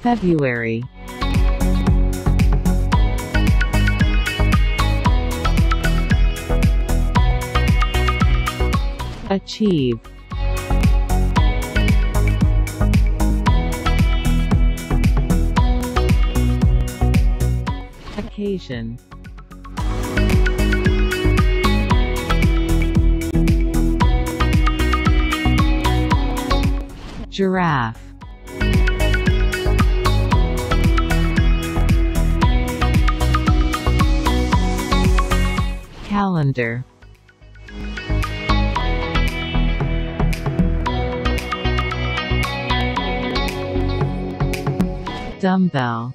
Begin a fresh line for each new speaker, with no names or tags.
February. Achieve. Occasion. Giraffe Calendar. Dumbbell